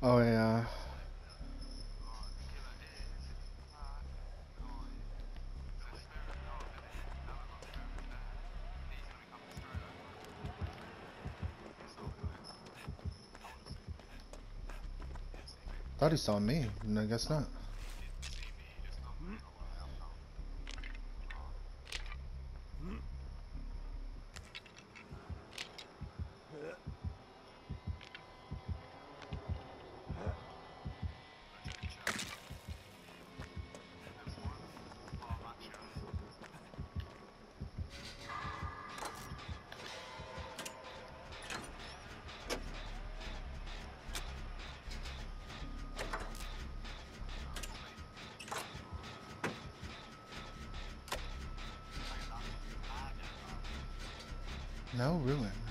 Oh yeah. Thought he saw me, and I guess not. No ruin.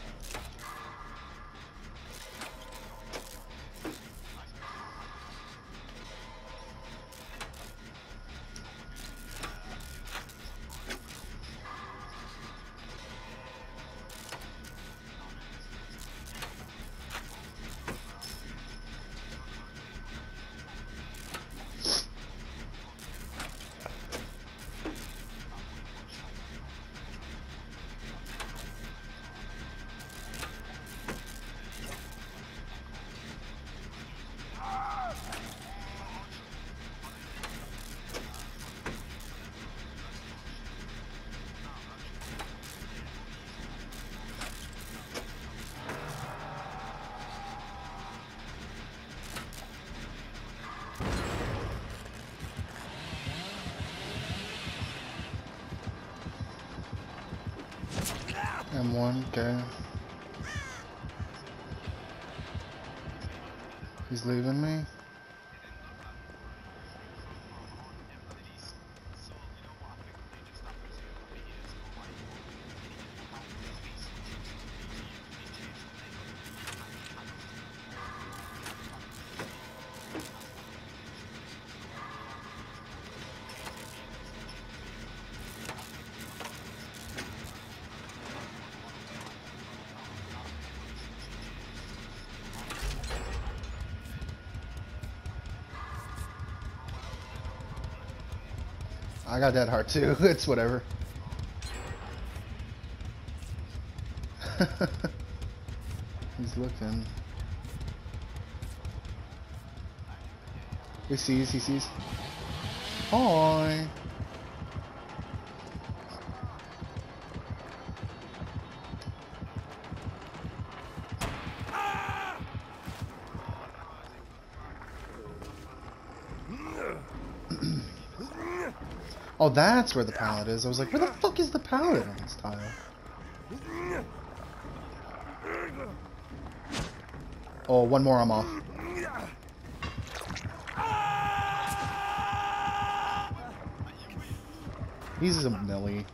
M1, okay. He's leaving me? I got that heart too. It's whatever. He's looking. He sees, he sees. Hi. Oh, that's where the pallet is. I was like, where the fuck is the pallet on this tile? Oh, one more, I'm off. He's a Billy.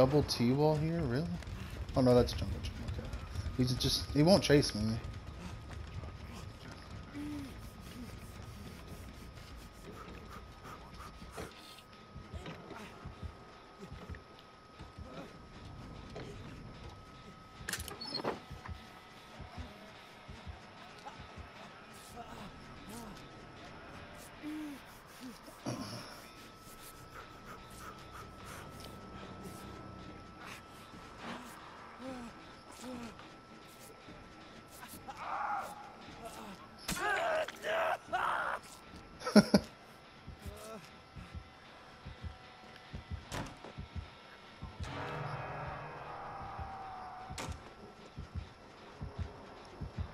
Double T-wall here? Really? Oh no, that's jungle gym. Okay. He's just he won't chase me.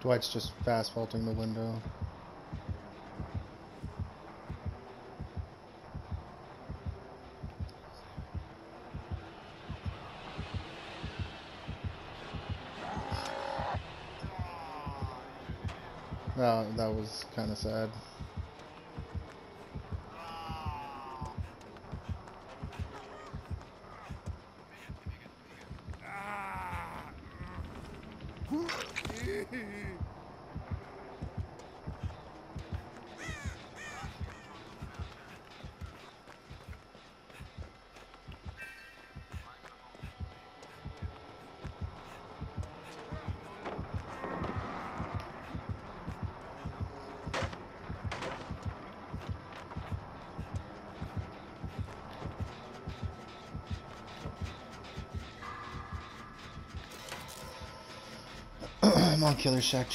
Dwight's just fast vaulting the window. That, that was kind of sad. I'm on Killer Shack,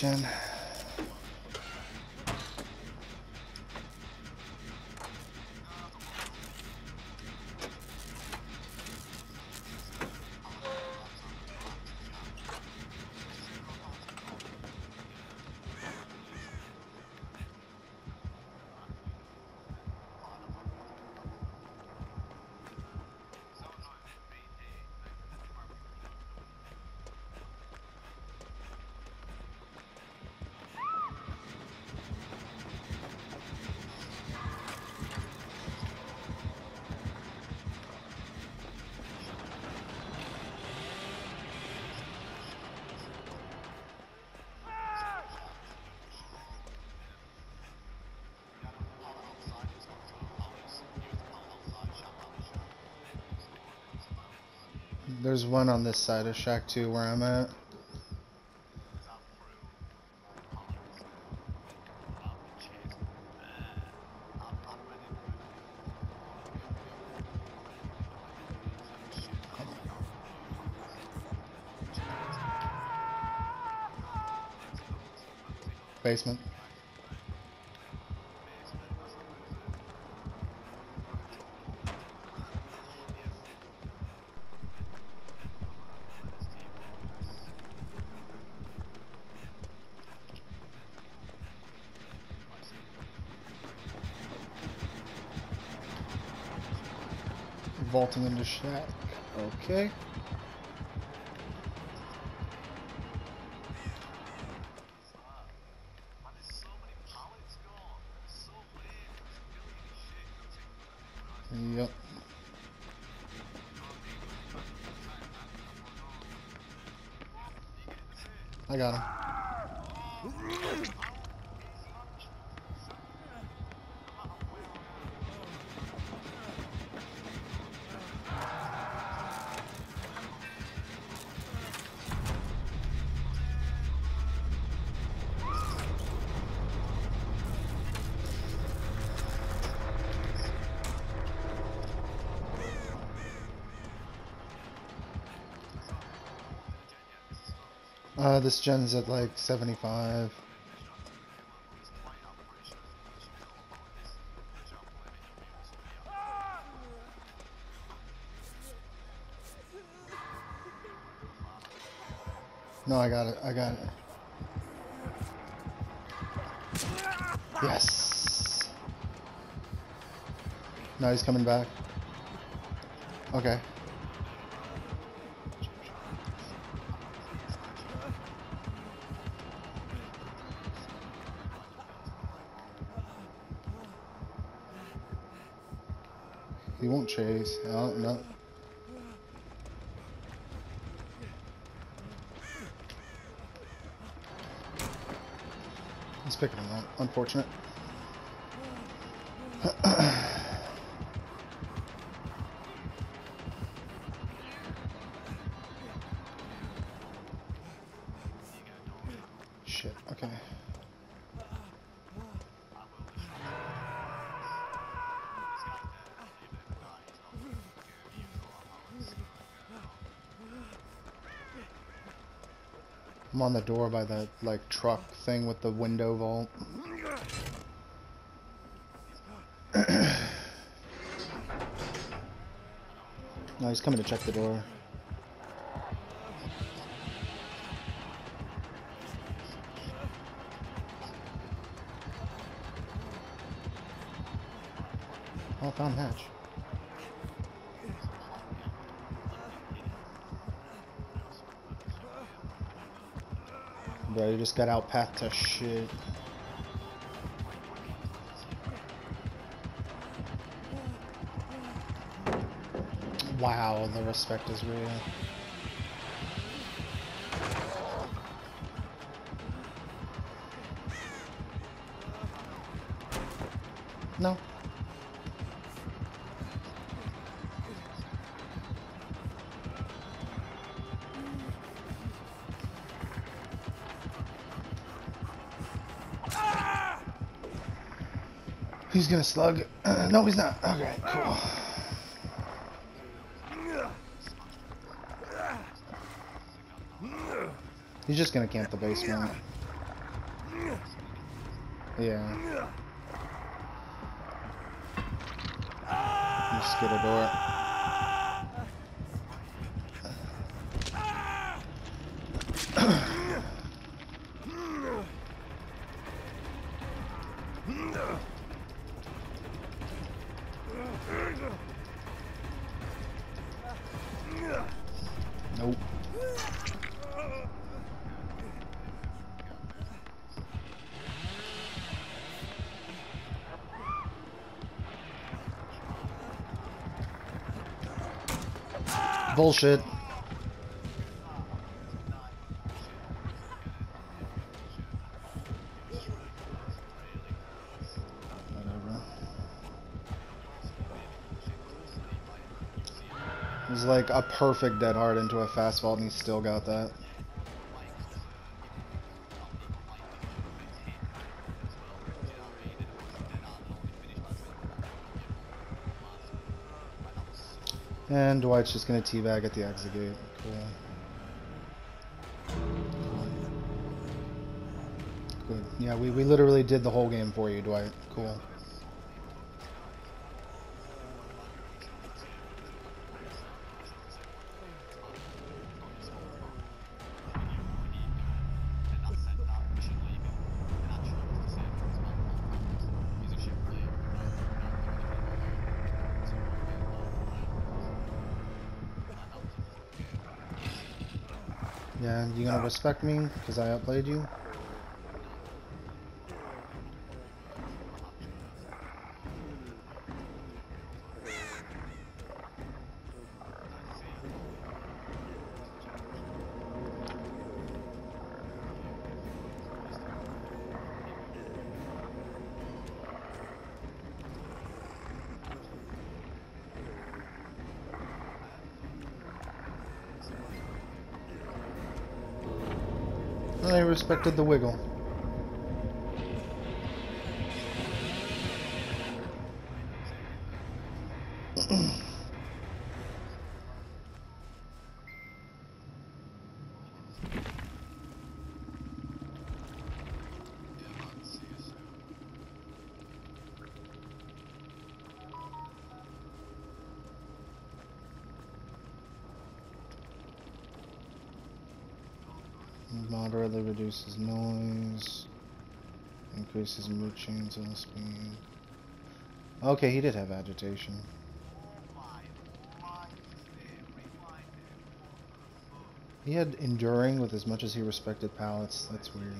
There's one on this side of Shack 2 where I'm at. Basement. Vaulting into Shack. Okay. Uh, this gen's at like 75. No, I got it. I got it. Yes. Now he's coming back. Okay. He won't chase. Oh, no. He's picking him up. Unfortunate. I'm on the door by that like truck thing with the window vault. no, he's coming to check the door. Oh, found hatch. Bro, you just got out path to shit. Wow, the respect is real. No. He's gonna slug. Uh, no, he's not. Okay, cool. He's just gonna camp the basement. Yeah. Mosquito Nope. Bullshit. Whatever. It's like a perfect dead hard into a fast vault and he still got that. And Dwight's just gonna teabag at the exit gate. Cool. Good. Yeah, we, we literally did the whole game for you, Dwight. Cool. Yeah, you're gonna respect me because I outplayed you? I respected the wiggle. Moderately reduces noise. Increases mood chains on speed. Okay, he did have agitation. He had enduring with as much as he respected pallets. That's weird.